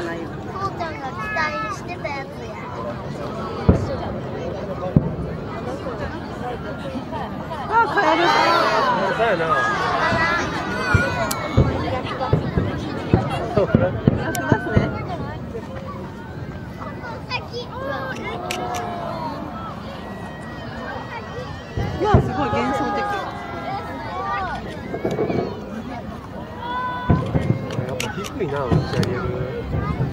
ってたやつや。あ、カエル。そうやな。そうね。やってますね。いや、すごい幻想的。Qui no, en.